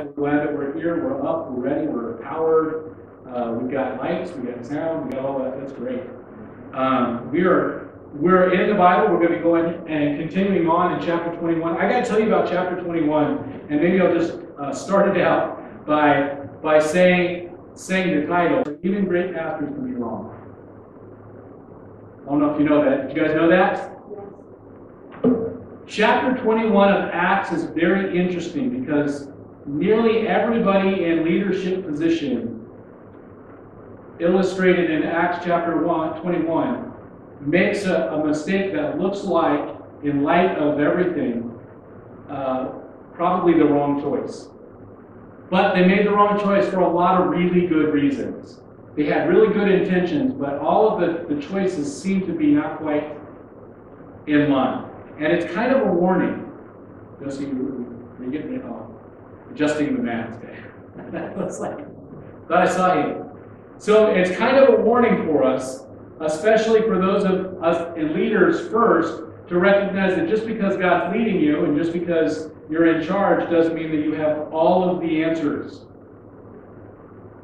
We're glad that we're here, we're up, we're ready, we're powered. Uh, we've got lights, We've got sound, We've got all that, that's great. Um, we are, we're in the Bible, we're gonna be going and continuing on in chapter twenty-one. I gotta tell you about chapter twenty-one, and maybe I'll just, uh, start it out by, by saying, saying the title, Even Great Pastors Can Be Wrong. I don't know if you know that. Did you guys know that? Chapter 21 of Acts is very interesting because nearly everybody in leadership position illustrated in Acts chapter 1, 21 makes a, a mistake that looks like, in light of everything, uh, probably the wrong choice. But they made the wrong choice for a lot of really good reasons. They had really good intentions, but all of the, the choices seem to be not quite in line. And it's kind of a warning. Just so you, get me uh, adjusting the mask. It's like, thought I saw you. So it's kind of a warning for us, especially for those of us in leaders first, to recognize that just because God's leading you and just because you're in charge doesn't mean that you have all of the answers.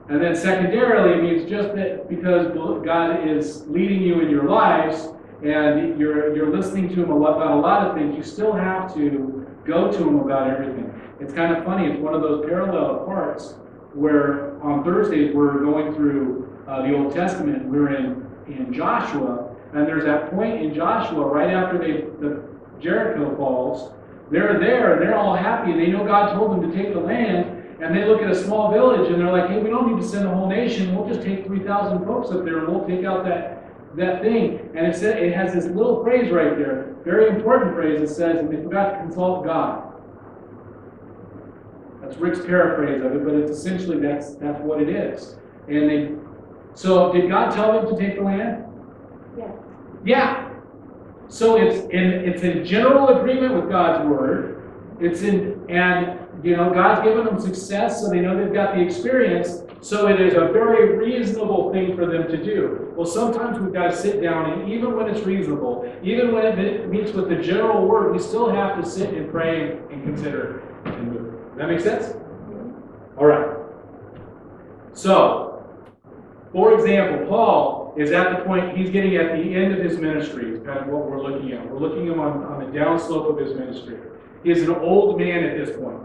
And then secondarily, it means just that because God is leading you in your lives and you're, you're listening to Him about a lot of things, you still have to go to Him about everything. It's kind of funny. It's one of those parallel parts where on Thursdays we're going through uh, the Old Testament. We're in, in Joshua, and there's that point in Joshua right after they, the Jericho falls. They're there, and they're all happy, and they know God told them to take the land, and they look at a small village and they're like, hey, we don't need to send the whole nation. We'll just take 3,000 folks up there and we'll take out that, that thing. And it, said, it has this little phrase right there, very important phrase that says, and they forgot to consult God. That's Rick's paraphrase of it, but it's essentially that's, that's what it is. And they, so did God tell them to take the land? Yeah. Yeah. So it's in, it's in general agreement with God's word. It's in, and you know, God's given them success, so they know they've got the experience. So it is a very reasonable thing for them to do. Well, sometimes we've got to sit down, and even when it's reasonable, even when it meets with the general word, we still have to sit and pray and consider and move. Does that make sense? Mm-hmm. All right. So, for example, Paul is at the point he's getting at the end of his ministry, is kind of what we're looking at. We're looking at him on, on the downslope of his ministry. He is an old man at this point.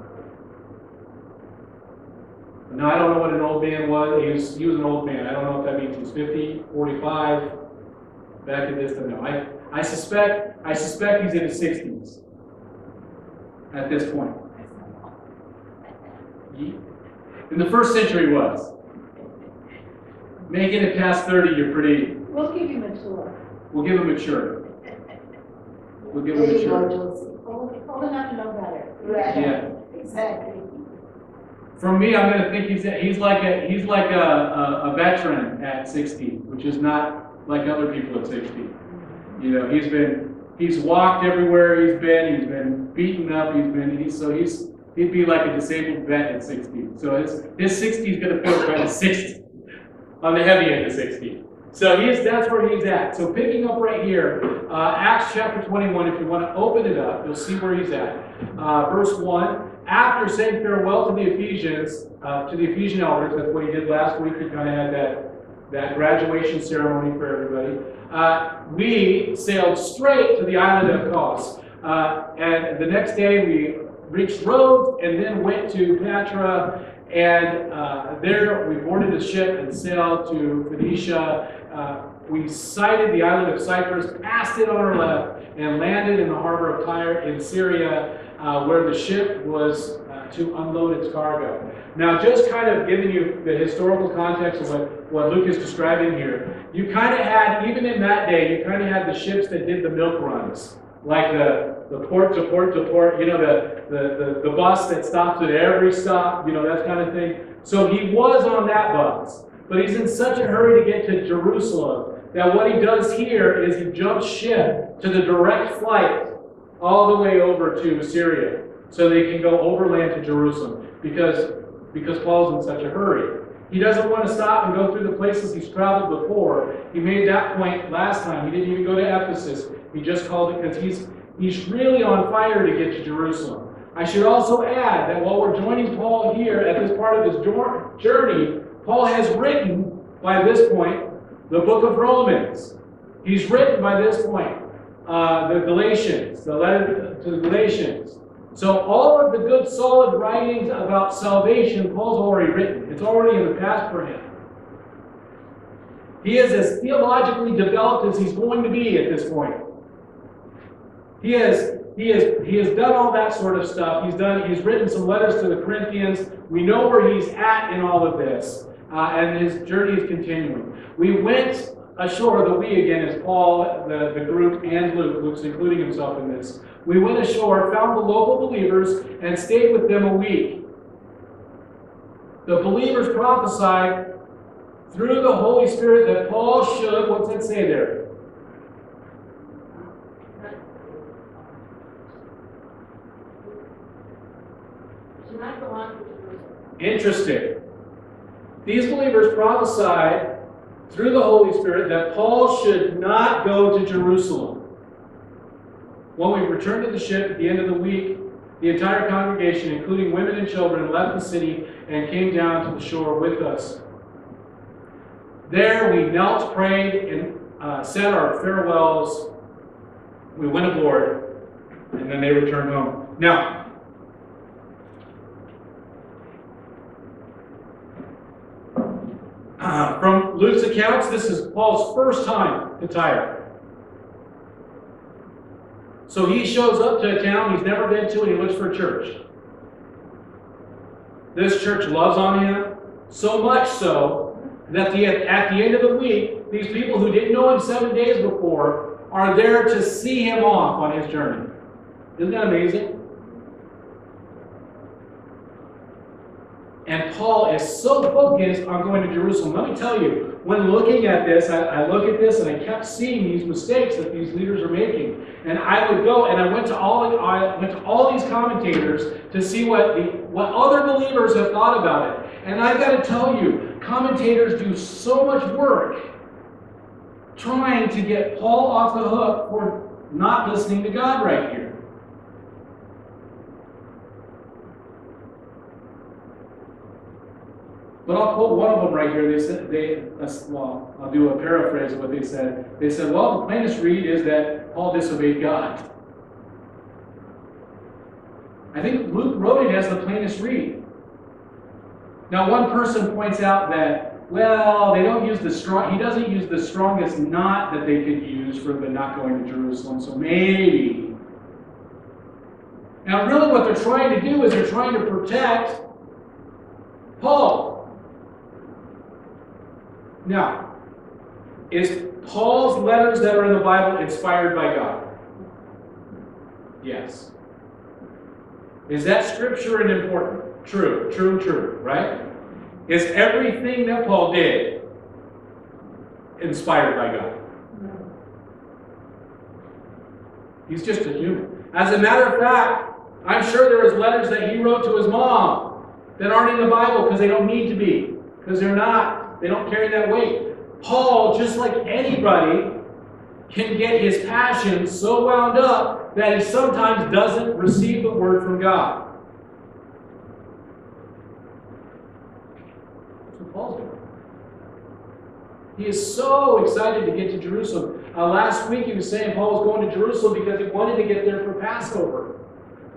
Now, I don't know what an old man was. He was, he was an old man. I don't know if that means he's 50, 45, back in this time. No, I, I suspect I suspect he's in his 60s at this point. In the first century was. Making it past 30, you're pretty. We'll give you mature. We'll give him mature. We'll give him There you mature. Old, old enough to know better. Right. Yeah. Exactly. For me, I'm gonna think he's he's like a he's like a, a, a veteran at 60, which is not like other people at 60. You know, he's been he's walked everywhere he's been. He's been beaten up. He's been he's so he's he'd be like a disabled vet at 60. So his his 60 is gonna feel kind of 60 on the heavy end of 60. So he's that's where he's at. So picking up right here, uh, Acts chapter 21. If you want to open it up, you'll see where he's at. Uh, verse one. After saying farewell to the Ephesians, uh, to the Ephesian elders, that's what he did last week. He kind of had that that graduation ceremony for everybody. Uh, we sailed straight to the island of Kos. Uh, and the next day we reached Rhodes and then went to Patra. And uh, there we boarded a ship and sailed to Phoenicia. Uh, we sighted the island of Cyprus, passed it on our left, and landed in the harbor of Tyre in Syria, uh, where the ship was uh, to unload its cargo. Now, just kind of giving you the historical context of what, what Luke is describing here, you kind of had, even in that day, you kind of had the ships that did the milk runs, like the, the port to port to port, you know, the, the, the, the bus that stops at every stop, you know, that kind of thing. So he was on that bus, but he's in such a hurry to get to Jerusalem that what he does here is he jumps ship to the direct flight all the way over to Syria so they can go overland to Jerusalem because, because Paul's in such a hurry. He doesn't want to stop and go through the places he's traveled before. He made that point last time. He didn't even go to Ephesus. He just called it because he's, he's really on fire to get to Jerusalem. I should also add that while we're joining Paul here at this part of his journey, Paul has written by this point the book of Romans. He's written by this point uh, the Galatians, the letter to the Galatians. So all of the good, solid writings about salvation, Paul's already written. It's already in the past for him. He is as theologically developed as he's going to be at this point. He has he has he has done all that sort of stuff. He's done he's written some letters to the Corinthians. We know where he's at in all of this, uh, and his journey is continuing. We went ashore. The we again is Paul, the, the group, and Luke. Luke's including himself in this. We went ashore, found the local believers, and stayed with them a week. The believers prophesied through the Holy Spirit that Paul should, what's it say there? Should not go on to Jerusalem. Interesting. These believers prophesied through the Holy Spirit that Paul should not go to Jerusalem. When we returned to the ship at the end of the week, the entire congregation, including women and children, left the city and came down to the shore with us. There we knelt, prayed, and uh, said our farewells. We went aboard, and then they returned home. Now, Uh, Luke's accounts, this is Paul's first time to Tyre. So he shows up to a town he's never been to and he looks for a church. This church loves on him, so much so that the, at the end of the week, these people who didn't know him seven days before are there to see him off on his journey. Isn't that amazing? And Paul is so focused on going to Jerusalem. Let me tell you, when looking at this, I, I, look at this and I kept seeing these mistakes that these leaders are making. And I would go and I went to all I went to all these commentators to see what the what other believers have thought about it. And I've got to tell you, commentators do so much work trying to get Paul off the hook for not listening to God right here. But I'll quote one of them right here. They said, they, uh, well, I'll do a paraphrase of what they said. They said, well, the plainest read is that Paul disobeyed God. I think Luke wrote it as the plainest read. Now, one person points out that, well, they don't use the strong, he doesn't use the strongest knot that they could use for the not going to Jerusalem, so maybe. Now, really, what they're trying to do is they're trying to protect Paul. Now, is Paul's letters that are in the Bible inspired by God? Yes. Is that scripture and important? True, true, true, right? Is everything that Paul did inspired by God? No. He's just a human. As a matter of fact, I'm sure there was letters that he wrote to his mom that aren't in the Bible because they don't need to be, because they're not, they don't carry that weight. Paul, just like anybody, can get his passion so wound up that he sometimes doesn't receive the word from God. That's what Paul's doing. He is so excited to get to Jerusalem. Uh, last week he was saying Paul was going to Jerusalem because he wanted to get there for Passover,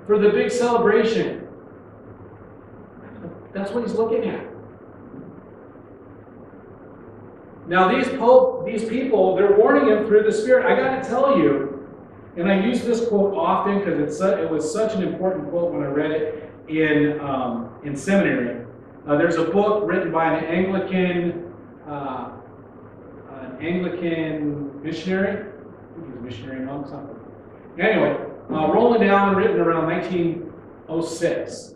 for the big celebration. That's what he's looking at. Now these pope, these people, they're warning him through the Spirit. I got to tell you, and I use this quote often because it was such an important quote when I read it in um, in seminary. Uh, there's a book written by an Anglican uh, an Anglican missionary. I think he's a missionary monk, something. Anyway, uh, Roland Allen, written around 1906.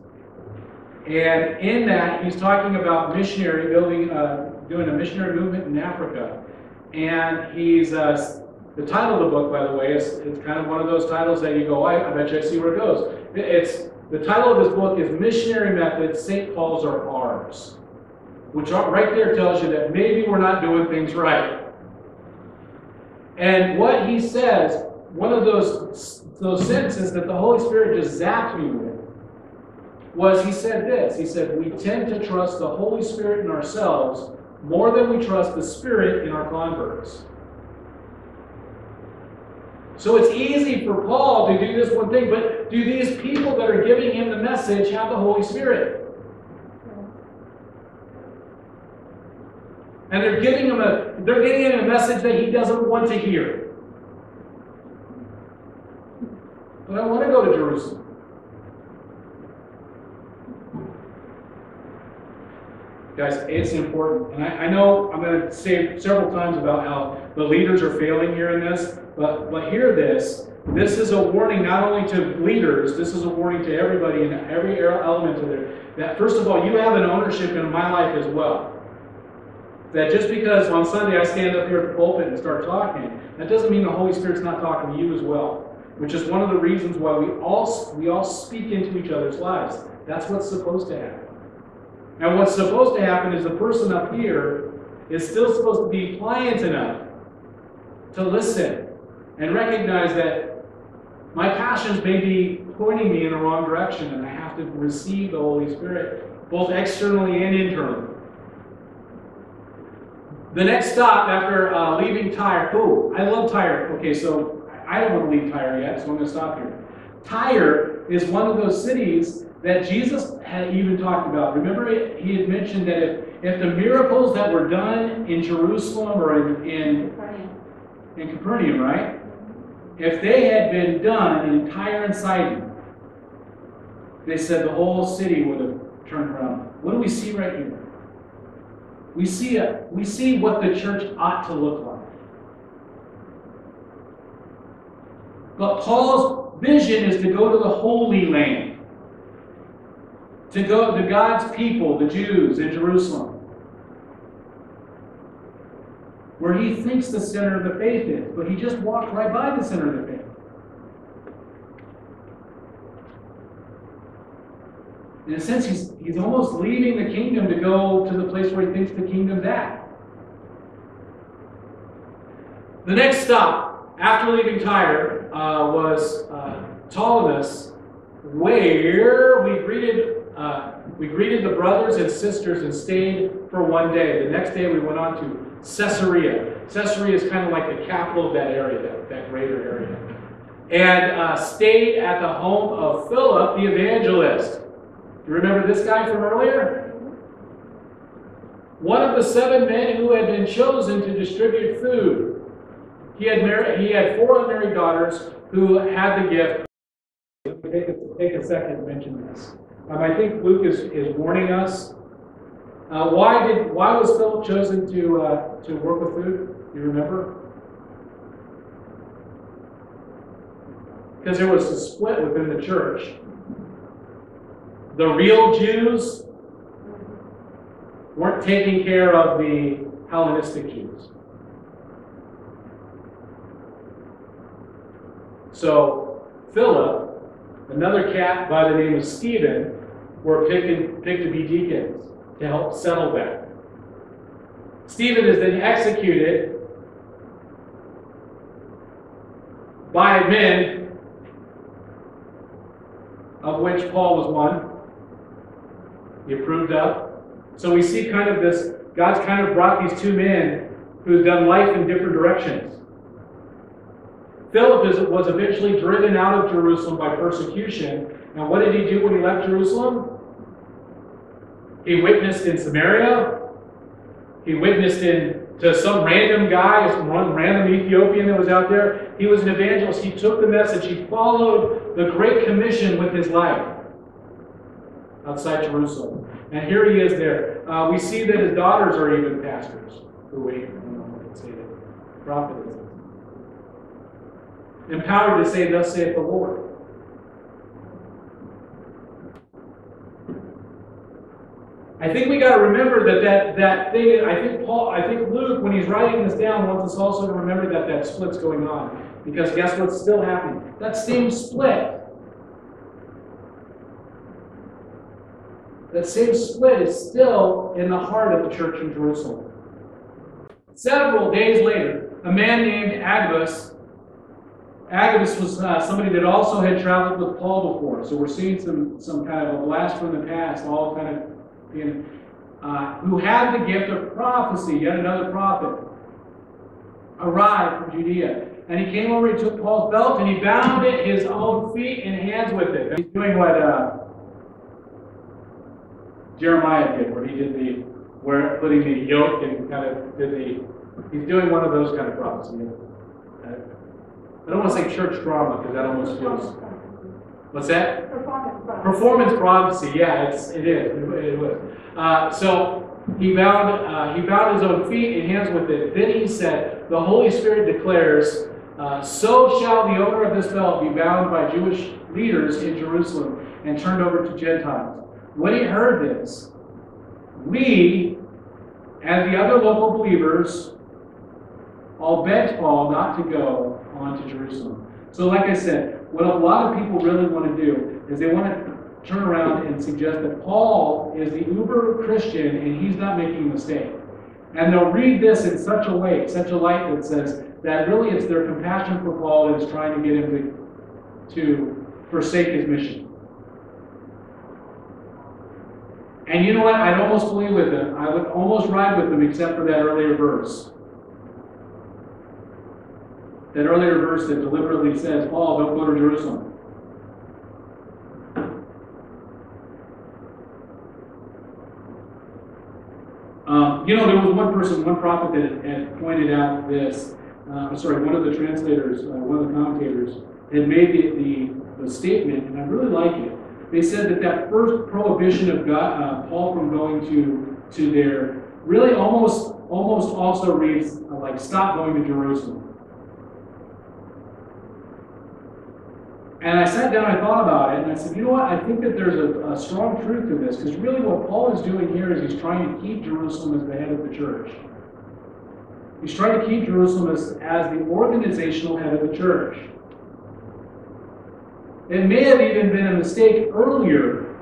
And in that, he's talking about missionary building, uh, doing a missionary movement in Africa. And he's, uh, the title of the book, by the way, is it's kind of one of those titles that you go, I, I bet you I see where it goes. It's, the title of this book is Missionary Methods, St. Paul's or Ours. Which right there tells you that maybe we're not doing things right. And what he says, one of those, those sentences that the Holy Spirit just zapped me with, was he said this. He said, We tend to trust the Holy Spirit in ourselves more than we trust the Spirit in our converts. So it's easy for Paul to do this one thing, but do these people that are giving him the message have the Holy Spirit? And they're giving him a they're giving him a message that he doesn't want to hear. But I want to go to Jerusalem. Guys, it's important. And I, I know I'm going to say several times about how the leaders are failing here in this, but, but hear this. This is a warning not only to leaders, this is a warning to everybody in every element of there. That first of all, you have an ownership in my life as well. That just because on Sunday I stand up here at the pulpit and start talking, that doesn't mean the Holy Spirit's not talking to you as well. Which is one of the reasons why we all we all speak into each other's lives. That's what's supposed to happen. And what's supposed to happen is the person up here is still supposed to be pliant enough to listen and recognize that my passions may be pointing me in the wrong direction and I have to receive the Holy Spirit, both externally and internally. The next stop after uh, leaving Tyre, oh, I love Tyre. Okay, so I don't want to leave Tyre yet, so I'm going to stop here. Tyre is one of those cities that Jesus had even talked about. Remember, he had mentioned that if, if the miracles that were done in Jerusalem or in, in, in Capernaum, right? If they had been done in Tyre and Sidon, they said the whole city would have turned around. What do we see right here? We see, a, we see what the church ought to look like. But Paul's vision is to go to the Holy Land, to go to God's people, the Jews in Jerusalem, where he thinks the center of the faith is, but he just walked right by the center of the faith. In a sense, he's, he's almost leaving the kingdom to go to the place where he thinks the kingdom's at. The next stop after leaving Tyre uh, was uh, Ptolemais, where we greeted uh, we greeted the brothers and sisters and stayed for one day. The next day we went on to Caesarea. Caesarea is kind of like the capital of that area, that, that greater area. And uh, stayed at the home of Philip the evangelist. You remember this guy from earlier? One of the seven men who had been chosen to distribute food. He had married, he had four unmarried daughters who had the gift. Take a, take a second to mention this. Um, I think Luke is, is warning us. Uh, why did why was Philip chosen to uh, to work with food? You remember? Because there was a split within the church. The real Jews weren't taking care of the Hellenistic Jews. So Philip, another cat by the name of Stephen, were picked, picked to be deacons to help settle that. Stephen is then executed by men, of which Paul was one. He approved of. So we see kind of this, God's kind of brought these two men who've done life in different directions. Philip was eventually driven out of Jerusalem by persecution. And what did he do when he left Jerusalem? He witnessed in Samaria. He witnessed in to some random guy, some random Ethiopian that was out there. He was an evangelist. He took the message. He followed the Great Commission with his life outside Jerusalem. And here he is there. Uh, we see that his daughters are even pastors. Who wait, I don't know what to say that. Prophetesses. Empowered to say, Thus saith the Lord. I think we got to remember that, that that thing. I think Paul, I think Luke, when he's writing this down, wants us also to remember that that split's going on. Because guess what's still happening? That same split. That same split is still in the heart of the church in Jerusalem. Several days later, a man named Agabus, Agabus was uh, somebody that also had traveled with Paul before. So we're seeing some, some kind of a blast from the past, all kind of being, uh, who had the gift of prophecy, yet another prophet, arrived from Judea. And he came over, he took Paul's belt, and he bound it his own feet and hands with it. He's doing what uh, Jeremiah did, where he did the, where putting the yoke and kind of did the, he's doing one of those kind of prophecy. Uh, I don't want to say church drama because that almost feels. What's that? Performance prophecy. Performance prophecy. Yeah, it's it is. It, it was. Uh, so he bound uh, he bound his own feet and hands with it. Then he said, "The Holy Spirit declares." Uh, so shall the owner of this belt be bound by Jewish leaders in Jerusalem and turned over to Gentiles. When he heard this, we and the other local believers all begged Paul not to go on to Jerusalem. So, like I said, what a lot of people really want to do is they want to turn around and suggest that Paul is the uber Christian and he's not making a mistake. And they'll read this in such a way, such a light that says that really it's their compassion for Paul that is trying to get him to, to forsake his mission. And you know what? I'd almost believe with them. I would almost ride with them except for that earlier verse. That earlier verse that deliberately says, Paul, don't go to Jerusalem. Um, you know, there was one person, one prophet that had pointed out this. Uh, sorry, one of the translators, uh, one of the commentators, had made the, the, the statement, and I really like it. They said that that first prohibition of God, uh, Paul from going to to there really almost almost also reads uh, like stop going to Jerusalem. And I sat down, I thought about it, and I said, you know what? I think that there's a, a strong truth to this, because really what Paul is doing here is he's trying to keep Jerusalem as the head of the church. He's trying to keep Jerusalem as, as the organizational head of the church. It may have even been a mistake earlier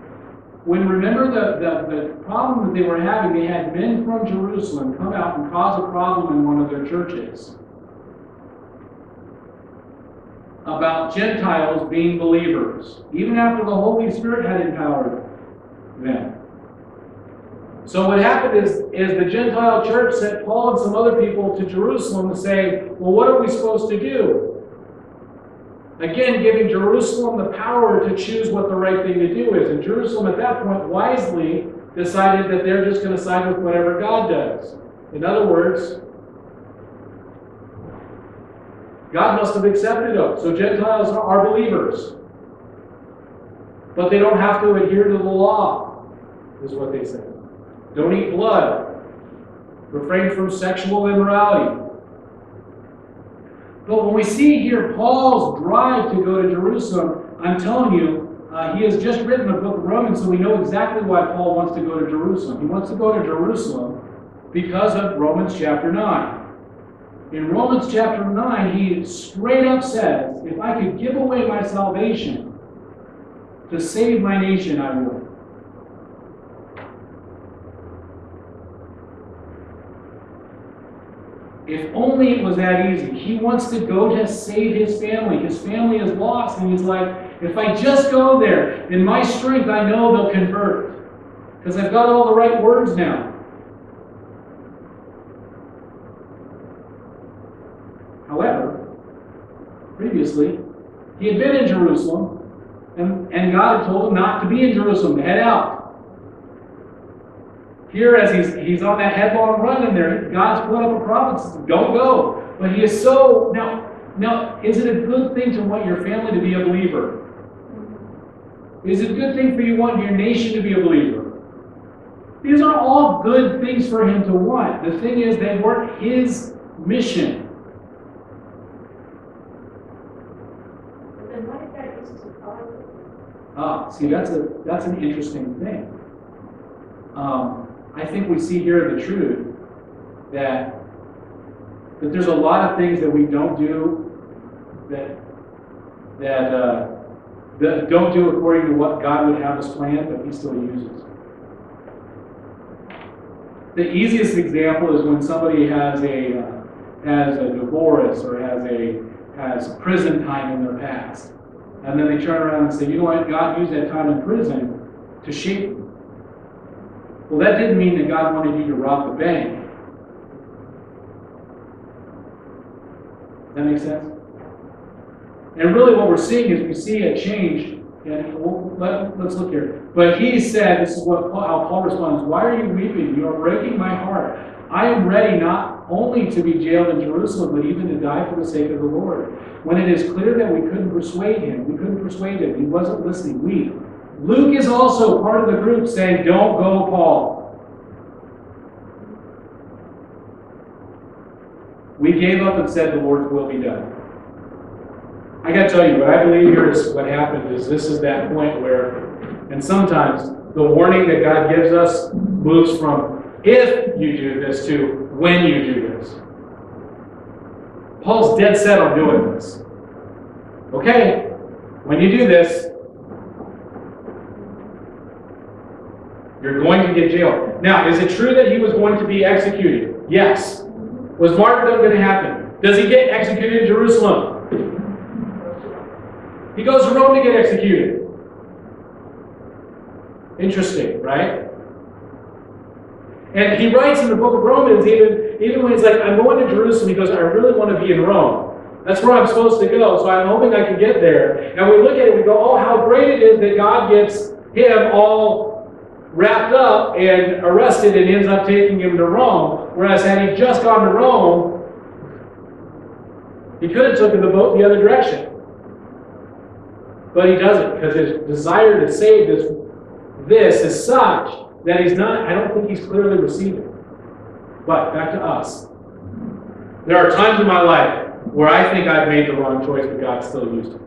when, remember, the, the, the problem that they were having, they had men from Jerusalem come out and cause a problem in one of their churches about Gentiles being believers, even after the Holy Spirit had empowered them. So what happened is, is the Gentile church sent Paul and some other people to Jerusalem to say, well, what are we supposed to do? Again, giving Jerusalem the power to choose what the right thing to do is. And Jerusalem at that point wisely decided that they're just going to side with whatever God does. In other words, God must have accepted them. So Gentiles are believers. But they don't have to adhere to the law, is what they said. Don't eat blood. Refrain from sexual immorality. But when we see here Paul's drive to go to Jerusalem, I'm telling you, uh, he has just written the book of Romans, so we know exactly why Paul wants to go to Jerusalem. He wants to go to Jerusalem because of Romans chapter 9. In Romans chapter 9, he straight up says, If I could give away my salvation to save my nation, I would. If only it was that easy. He wants to go to save his family. His family is lost, and he's like, if I just go there, in my strength, I know they'll convert. Because I've got all the right words now. He had been in Jerusalem, and, and God had told him not to be in Jerusalem, to head out. Here, as he's, he's on that headlong run in there, God's put up a promise, don't go. But he is so, now, now, is it a good thing to want your family to be a believer? Is it a good thing for you want your nation to be a believer? These are all good things for him to want. The thing is, they weren't his mission. But then what if that uses a color? Ah, see, that's a that's an interesting thing. Um, I think we see here the truth that that there's a lot of things that we don't do that that uh, that don't do according to what God would have us plan, but He still uses. The easiest example is when somebody has a uh, has a divorce or has a has prison time in their past. And then they turn around and say, you know what, God used that time in prison to shape you. Well, that didn't mean that God wanted you to rob the bank. That makes sense? And really what we're seeing is we see a change, and let, let's look here. But he said, this is what how Paul responds, Why are you weeping? You are breaking my heart. I am ready not only to be jailed in Jerusalem, but even to die for the sake of the Lord. When it is clear that we couldn't persuade him, we couldn't persuade him, he wasn't listening. We. Luke is also part of the group saying, Don't go, Paul. We gave up and said, The Lord's will be done. I got to tell you, what I believe here is what happened is this is that point where, and sometimes the warning that God gives us moves from if you do this to when you do this. Paul's dead set on doing this. Okay, when you do this, you're going to get jailed. Now, is it true that he was going to be executed? Yes. Was martyrdom going to happen? Does he get executed in Jerusalem? He goes to Rome to get executed. Interesting, right? And he writes in the book of Romans, even, even when he's like, I'm going to Jerusalem, he goes, I really want to be in Rome. That's where I'm supposed to go, so I'm hoping I can get there. And we look at it, and we go, oh, how great it is that God gets him all wrapped up and arrested and ends up taking him to Rome. Whereas had he just gone to Rome, he could have taken the boat the other direction. But he doesn't, because his desire to save this, this is such that he's not, I don't think he's clearly receiving. But back to us. There are times in my life where I think I've made the wrong choice, but God still used it.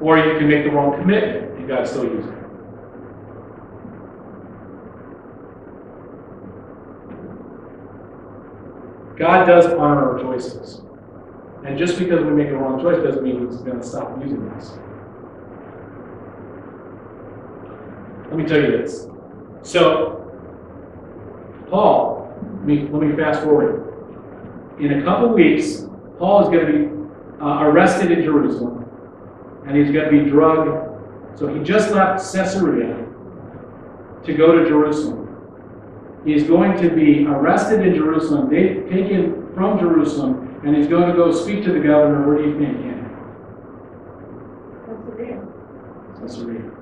Or you can make the wrong commitment, and God still used it. God does honor our choices. And just because we make a wrong choice doesn't mean He's going to stop using us. Let me tell you this. So, Paul, let me, let me fast forward. In a couple weeks, Paul is going to be uh, arrested in Jerusalem, and he's going to be drugged. So he just left Caesarea to go to Jerusalem. He's going to be arrested in Jerusalem, They take him from Jerusalem, and he's going to go speak to the governor. Where do you think, Ken? Caesarea. Caesarea.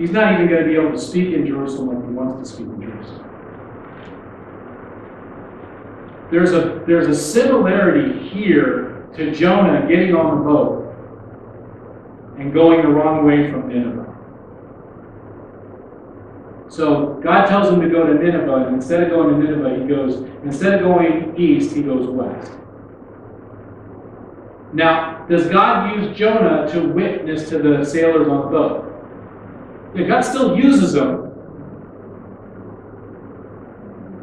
He's not even going to be able to speak in Jerusalem when he wants to speak in Jerusalem. There's a, there's a similarity here to Jonah getting on the boat and going the wrong way from Nineveh. So God tells him to go to Nineveh, and instead of going to Nineveh, he goes, instead of going east, he goes west. Now, does God use Jonah to witness to the sailors on the boat? Yeah, God still uses them.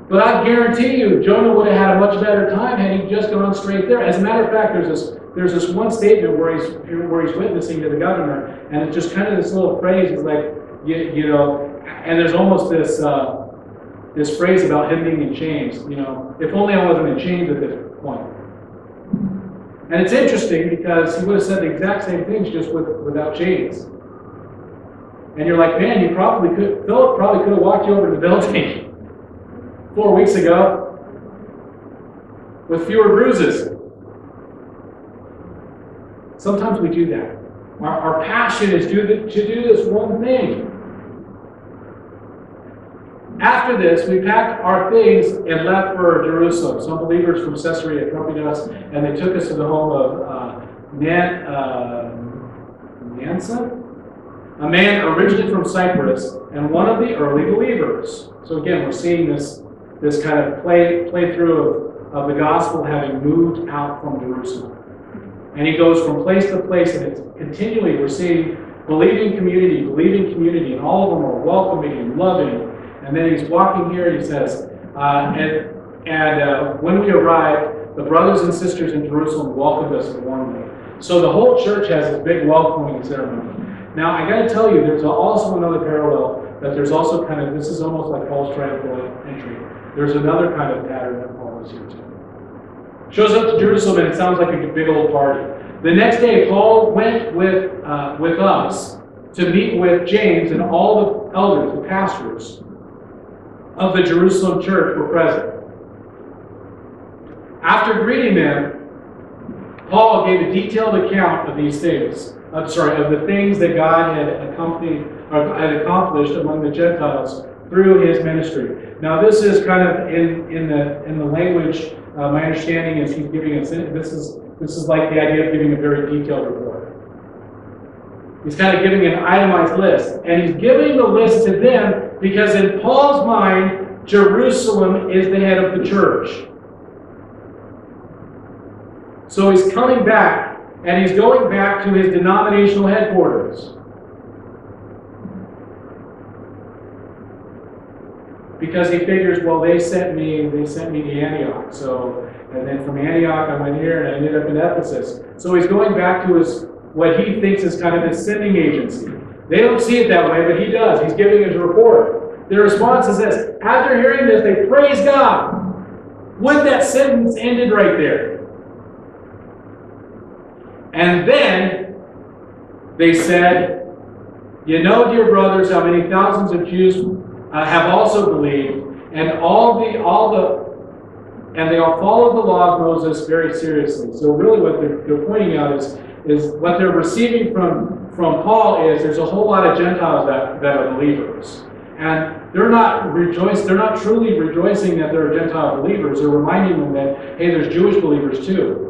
But I guarantee you, Jonah would have had a much better time had he just gone straight there. As a matter of fact, there's this there's this one statement where he's where he's witnessing to the governor, and it's just kind of this little phrase is like, you, you know, and there's almost this uh, this phrase about him being in chains. You know, if only I wasn't in chains at this point. And it's interesting because he would have said the exact same things just with without chains. And you're like, man, you probably could. Philip probably could have walked you over to the building four weeks ago with fewer bruises. Sometimes we do that. Our, our passion is to, to do this one thing. After this, we packed our things and left for Jerusalem. Some believers from Caesarea accompanied us, and they took us to the home of uh, Nan, uh, Nansen, a man originally from Cyprus and one of the early believers. So again, we're seeing this, this kind of play, play through of, of the gospel having moved out from Jerusalem. And he goes from place to place, and it's continually we're seeing believing community, believing community, and all of them are welcoming and loving and then he's walking here and he says, uh, and, and uh, when we arrived, the brothers and sisters in Jerusalem welcomed us warmly. So the whole church has this big welcoming ceremony. Now, I got to tell you, there's also another parallel that there's also kind of, this is almost like Paul's triumphal entry. There's another kind of pattern that Paul is here too. Shows up to Jerusalem and it sounds like a big old party. The next day, Paul went with, uh, with us to meet with James and all the elders, the pastors of the Jerusalem church were present. After greeting them, Paul gave a detailed account of these things. I'm sorry, of the things that God had accompanied or had accomplished among the Gentiles through his ministry. Now, this is kind of in, in the in the language. Uh, my understanding is he's giving us this is this is like the idea of giving a very detailed report. He's kind of giving an itemized list, and he's giving the list to them because in Paul's mind, Jerusalem is the head of the church. So he's coming back, and he's going back to his denominational headquarters. Because he figures, well, they sent me, they sent me to Antioch. So, and then from Antioch, I went here and I ended up in Ephesus. So he's going back to his what he thinks is kind of his sending agency. They don't see it that way, but he does. He's giving his report. Their response is this: after hearing this, they praise God. Would that sentence ended right there? And then they said, You know, dear brothers, how many thousands of Jews uh, have also believed, and all the all the and they all followed the law of Moses very seriously. So really what they're, they're pointing out is, is what they're receiving from, from Paul is there's a whole lot of Gentiles that, that are believers. And they're not rejoice, they're not truly rejoicing that they're Gentile believers. They're reminding them that, hey, there's Jewish believers too.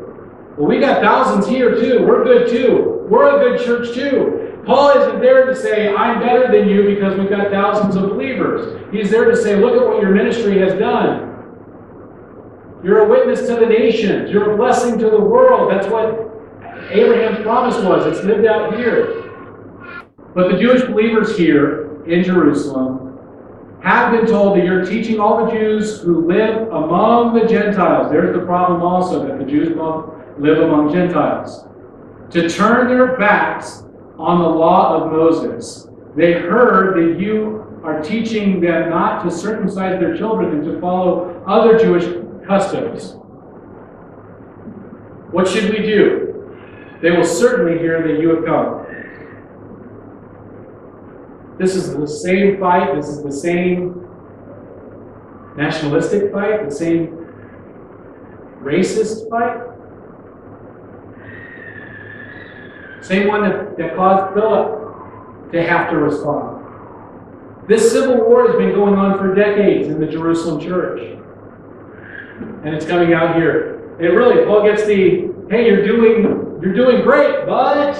Well, we got thousands here too. We're good too. We're a good church too. Paul isn't there to say, I'm better than you because we've got thousands of believers. He's there to say, look at what your ministry has done. You're a witness to the nations. You're a blessing to the world. That's what Abraham's promise was. It's lived out here. But the Jewish believers here in Jerusalem have been told that you're teaching all the Jews who live among the Gentiles. There's the problem also that the Jews live among Gentiles. To turn their backs on the law of Moses. They heard that you are teaching them not to circumcise their children and to follow other Jewish customs. What should we do? They will certainly hear that you have come. This is the same fight, this is the same nationalistic fight, the same racist fight. Same one that, that caused Philip to have to respond. This civil war has been going on for decades in the Jerusalem church. And it's coming out here. It really, Paul gets the, hey, you're doing, you're doing great, but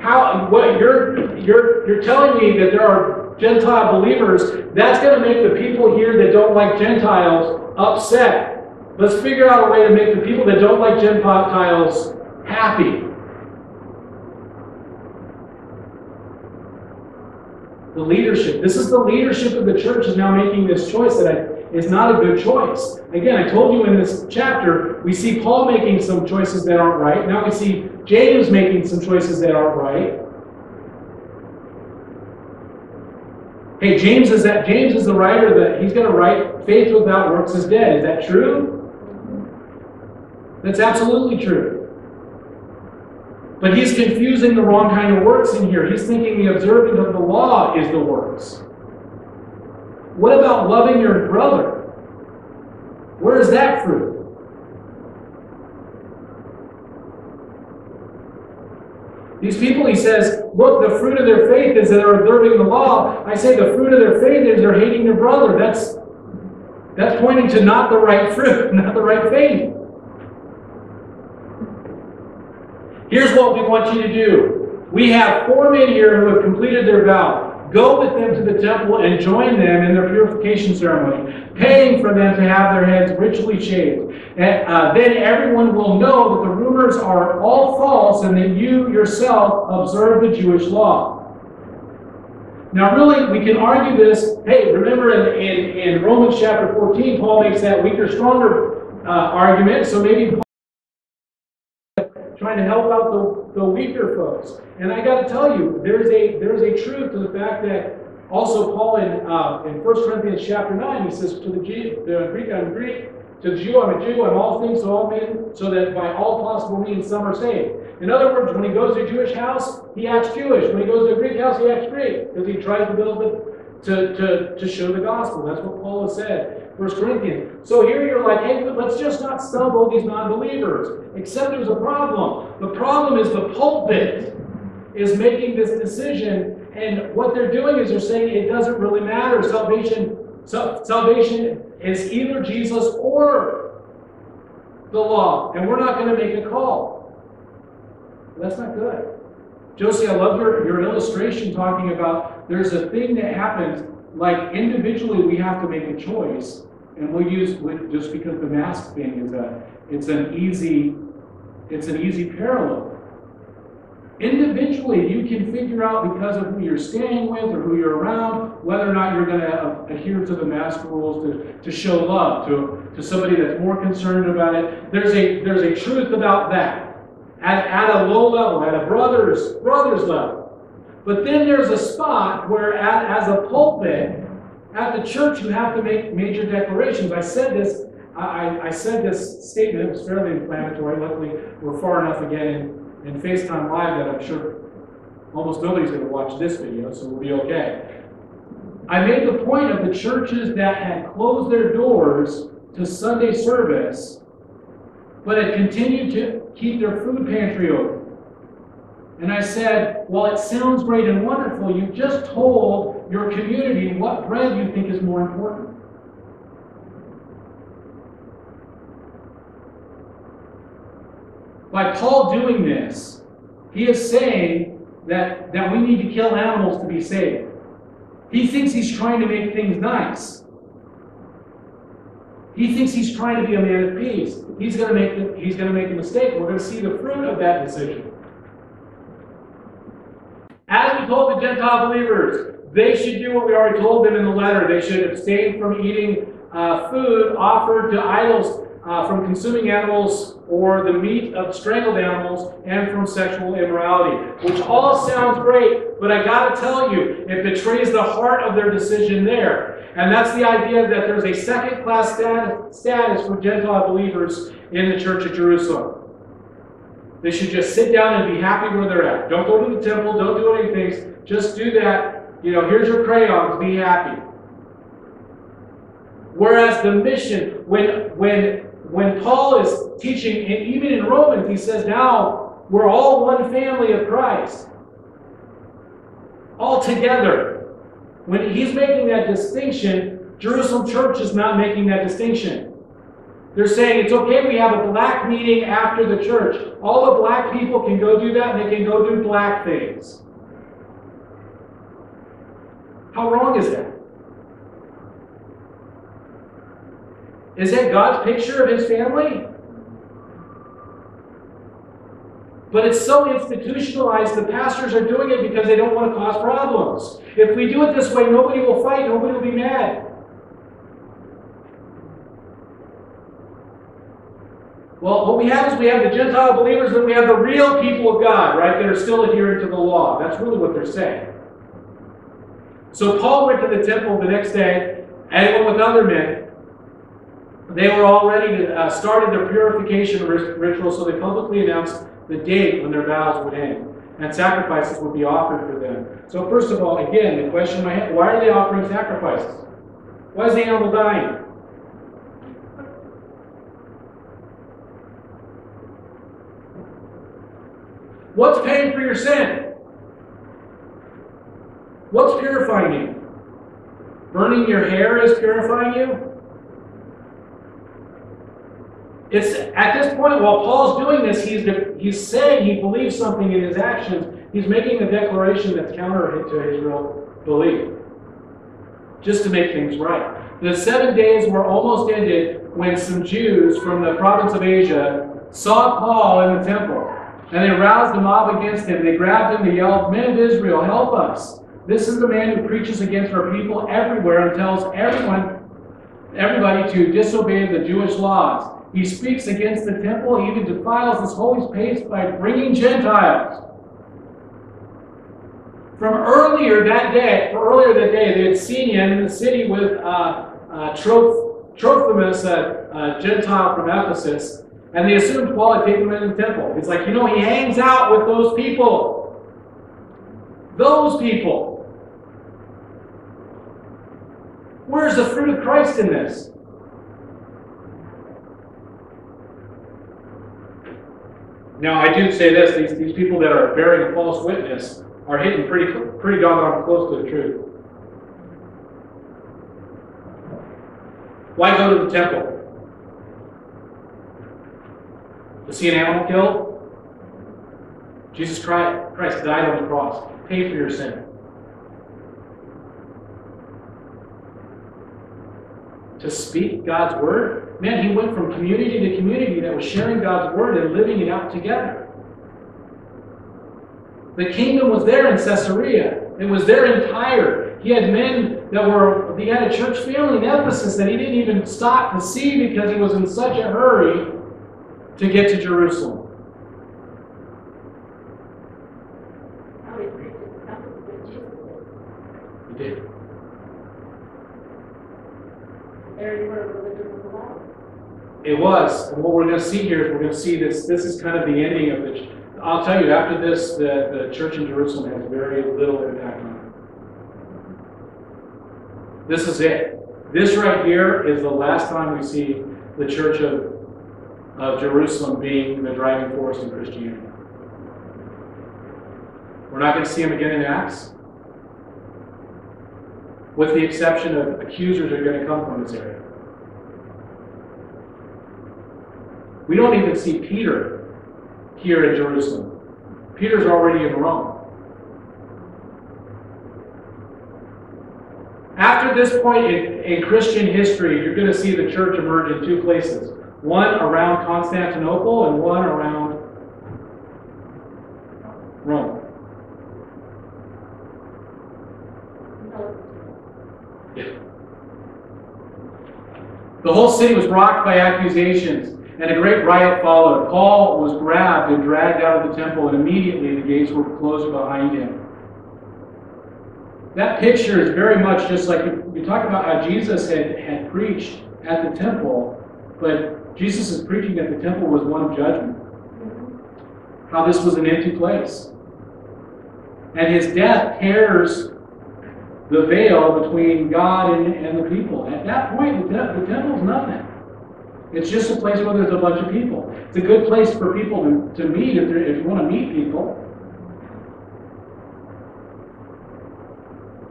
how, what you're, you're, you're telling me that there are Gentile believers, that's going to make the people here that don't like Gentiles upset. Let's figure out a way to make the people that don't like Gentiles happy. The leadership. This is the leadership of the church is now making this choice that not a good choice. Again, I told you in this chapter, we see Paul making some choices that aren't right. Now we see James making some choices that aren't right. Hey, James is that James is the writer that he's going to write faith without works is dead. Is that true? That's absolutely true. But he's confusing the wrong kind of works in here. He's thinking the observance of the law is the works. What about loving your brother? Where is that fruit? These people, he says, look, the fruit of their faith is that they're observing the law. I say the fruit of their faith is they're hating their brother. That's that's pointing to not the right fruit, not the right faith. Here's what we want you to do. We have four men here who have completed their vow. Go with them to the temple and join them in their purification ceremony, paying for them to have their heads ritually shaved. And uh, then everyone will know that the rumors are all false and that you yourself observe the Jewish law. Now, really, we can argue this. Hey, remember in, in, in Romans chapter 14, Paul makes that weaker, stronger uh, argument. So maybe trying to help out the, the weaker folks. And I got to tell you, there's a there's a truth to the fact that Also, Paul in, uh, in 1 Corinthians chapter 9, he says, To the, G, the Greek, I'm Greek, to the Jew, I'm a Jew, I'm all things to all men, so that by all possible means some are saved. In other words, when he goes to a Jewish house, he acts Jewish. When he goes to a Greek house, he acts Greek, because he tries to build it to, to, to show the gospel. That's what Paul has said. 1 Corinthians. So here you're like, hey, let's just not stumble these non-believers. Except there's a problem. The problem is the pulpit is making this decision, and what they're doing is they're saying it doesn't really matter. Salvation, so, salvation is either Jesus or the law, and we're not going to make a call. That's not good. Josie, I love your, your illustration talking about there's a thing that happens, like individually we have to make a choice, and we'll use just because the mask thing is a it's an easy it's an easy parallel. Individually, you can figure out because of who you're staying with or who you're around, whether or not you're going to adhere to the mask rules to, to show love to, to somebody that's more concerned about it. There's a, there's a truth about that at, at a low level, at a brother's, brother's level. But then there's a spot where, at, as a pulpit, at the church, you have to make major declarations. I said this. I, I said this statement. It was fairly inflammatory. Luckily, we're far enough again in FaceTime Live that I'm sure almost nobody's going to watch this video, so we'll be okay. I made the point of the churches that had closed their doors to Sunday service, but had continued to keep their food pantry open. And I said, well, it sounds great and wonderful. You just told your community what bread you think is more important. By Paul doing this, he is saying that, that we need to kill animals to be saved. He thinks he's trying to make things nice. He thinks he's trying to be a man of peace. He's going to make he's going to make a mistake. We're going to see the fruit of that decision. As we told the Gentile believers, they should do what we already told them in the letter. They should abstain from eating uh, food offered to idols uh, from consuming animals or the meat of strangled animals and from sexual immorality, which all sounds great, but I got to tell you, it betrays the heart of their decision there. And that's the idea that there's a second class status for Gentile believers in the church of Jerusalem. They should just sit down and be happy where they're at. Don't go to the temple, don't do anything. Just do that. You know, here's your crayons, be happy. Whereas the mission, when when when Paul is teaching, and even in Romans, he says, now we're all one family of Christ. All together. When he's making that distinction, Jerusalem church is not making that distinction. They're saying it's okay, we have a black meeting after the church. All the black people can go do that and they can go do black things. How wrong is that? Is that God's picture of his family? But it's so institutionalized, the pastors are doing it because they don't want to cause problems. If we do it this way, nobody will fight, nobody will be mad. Well, what we have is we have the Gentile believers, and we have the real people of God, right, that are still adhering to the law. That's really what they're saying. So Paul went to the temple the next day, and went with other men, they were all already uh, started their purification ritual, so they publicly announced the date when their vows would end and sacrifices would be offered for them. So, first of all, again, the question in my head why are they offering sacrifices? Why is the animal dying? What's paying for your sin? What's purifying you? Burning your hair is purifying you? It's at this point, while Paul's doing this, he's, he's saying he believes something in his actions. He's making a declaration that's counter to his real belief, just to make things right. The seven days were almost ended when some Jews from the province of Asia saw Paul in the temple. And they roused the mob against him. They grabbed him, they yelled, Men of Israel, help us. This is the man who preaches against our people everywhere and tells everyone, everybody to disobey the Jewish laws. He speaks against the temple, he even defiles this holy space by bringing Gentiles. From earlier that day, or earlier that day, they had seen him in the city with uh, uh, Troph- Trophimus, a, a Gentile from Ephesus, and they assumed Paul had taken him in the temple. It's like, you know, he hangs out with those people. Those people. Where's the fruit of Christ in this? Now, I do say this these, these people that are bearing a false witness are hitting pretty, pretty doggone close to the truth. Why go to the temple? To see an animal killed? Jesus Christ, died on the cross, paid for your sin. To speak God's word? Man, he went from community to community that was sharing God's word and living it out together. The kingdom was there in Caesarea. It was there in Tyre. He had men that were, he had a church family in Ephesus that he didn't even stop to see because he was in such a hurry to get to Jerusalem. He did. It was. And what we're going to see here is we're going to see this. This is kind of the ending of the. I'll tell you, after this, the, the church in Jerusalem has very little impact on it. This is it. This right here is the last time we see the church of, of Jerusalem being the driving force in Christianity. We're not going to see them again in Acts, with the exception of accusers are going to come from this area. We don't even see Peter here in Jerusalem. Peter's already in Rome. After this point in, in Christian history, you're going to see the church emerge in two places one around Constantinople and one around Rome. The whole city was rocked by accusations, and a great riot followed. Paul was grabbed and dragged out of the temple, and immediately the gates were closed behind him. That picture is very much just like we talk about how Jesus had, had preached at the temple, but Jesus' is preaching at the temple was one of judgment. How this was an empty place. And his death tears the veil between God and, and the people. At that point, the, te- the nothing. It's just a place where there's a bunch of people. It's a good place for people to, to meet if, if you want to meet people.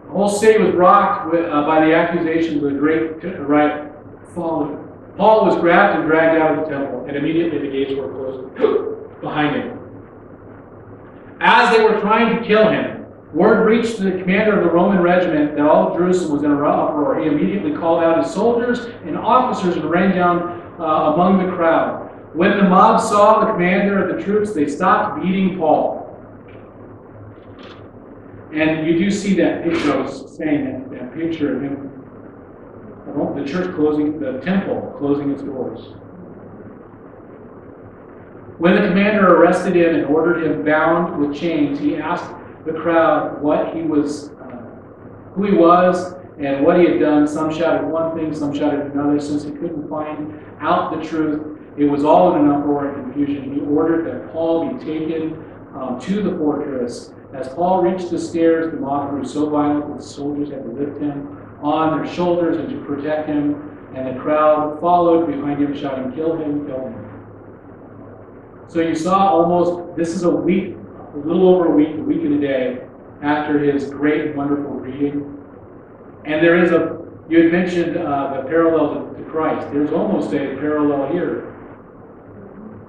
The whole city was rocked with, uh, by the accusations of the great right fallen. Paul was grabbed and dragged out of the temple, and immediately the gates were closed behind him. As they were trying to kill him, word reached the commander of the Roman regiment that all of Jerusalem was in a uproar. He immediately called out his soldiers and officers and ran down uh, among the crowd. When the mob saw the commander of the troops, they stopped beating Paul. And you do see that picture, I was saying that, that picture of him, the church closing, the temple closing its doors. When the commander arrested him and ordered him bound with chains, he asked the crowd what he was, uh, who he was, and what he had done. Some shouted one thing, some shouted another. Since he couldn't find out the truth, it was all in an uproar and confusion. He ordered that Paul be taken um, to the fortress. As Paul reached the stairs, the mob grew so violent that the soldiers had to lift him on their shoulders and to protect him. And the crowd followed behind him, shouting, Kill him, kill him. So you saw almost, this is a week, a little over a week, a week and a day after his great wonderful reading. And there is a, you had mentioned uh, the parallel to, to Christ. There's almost a parallel here.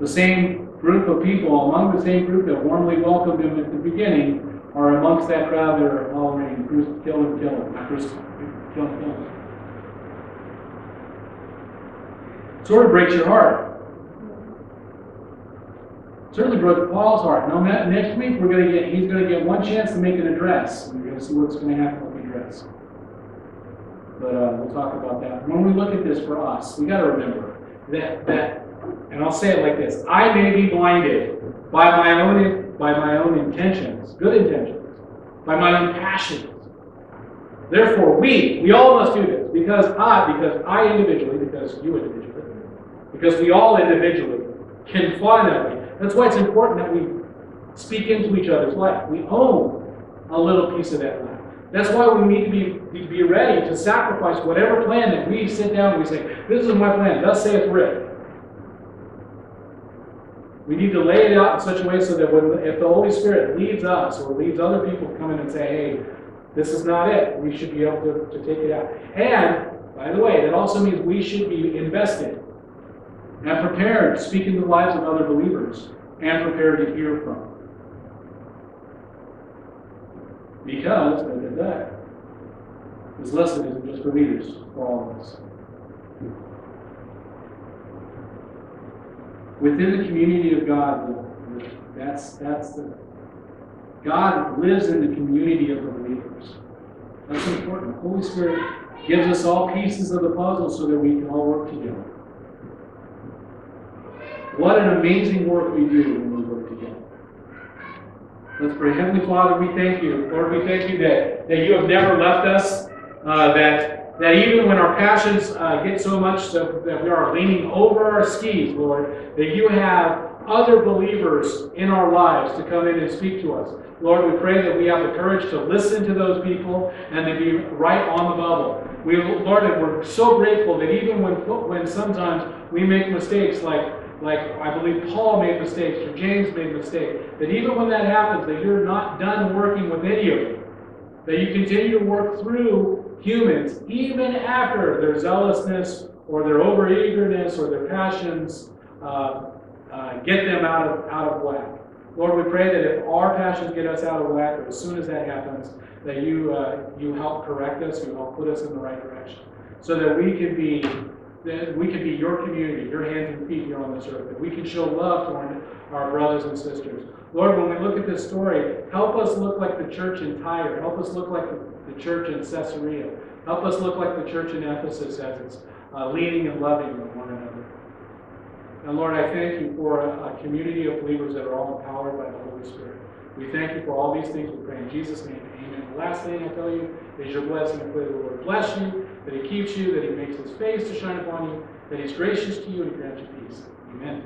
The same group of people, among the same group that warmly welcomed him at the beginning, are amongst that crowd that are hollering, "Cruci- kill him, kill him, Cruci- Sort of breaks your heart. Certainly broke Paul's heart. Ne- next week we're going to get, he's going to get one chance to make an address. We're going to see what's going to happen with the address. But uh, we'll talk about that. When we look at this for us, we got to remember that that, and I'll say it like this: I may be blinded by my own by my own intentions, good intentions, by my own passions. Therefore, we, we all must do this, because I, because I individually, because you individually, because we all individually can fly that way. That's why it's important that we speak into each other's life. We own a little piece of that life. That's why we need to be, be- ready to sacrifice whatever plan that we sit down and we say, this is my plan, thus saith Rick. We need to lay it out in such a way so that when, if the Holy Spirit leads us or leads other people to come in and say, hey, this is not it, we should be able to, to take it out. And, by the way, that also means we should be invested and prepared speaking the lives of other believers and prepared to hear from. Because, look at that. This lesson isn't just for leaders, for all of us. Within the community of God, that's, that's the, God lives in the community of believers. That's important. The Holy Spirit gives us all pieces of the puzzle so that we can all work together. What an amazing work we do when we work together. Let's pray. Heavenly Father, we thank you. Lord, we thank you that, that you have never left us, uh, that, that even when our passions uh, get so much that we are leaning over our skis, Lord, that you have other believers in our lives to come in and speak to us. Lord, we pray that we have the courage to listen to those people and to be right on the bubble. We, Lord, we're so grateful that even when, when sometimes we make mistakes, like like I believe Paul made mistakes or James made mistakes, that even when that happens, that you're not done working with any of them. That you continue to work through humans, even after their zealousness or their overeagerness or their passions uh, uh, get them out of, out of whack. Lord, we pray that if our passions get us out of whack, or as soon as that happens, that you, uh, you help correct us, you help put us in the right direction, so that we can be that we can be your community, your hands and feet here on this earth, that we can show love to our, brothers and sisters. Lord, when we look at this story, help us look like the church in Tyre. Help us look like the, church in Caesarea. Help us look like the church in Ephesus as it's uh, leaning and loving one another. And Lord, I thank you for a, community of believers that are all empowered by the Holy Spirit. We thank you for all these things. We pray in Jesus' name. Amen. The last thing I tell you is your blessing. I pray the Lord bless you, that He keeps you, that He makes His face to shine upon you, that He's gracious to you, and He grants you peace. Amen.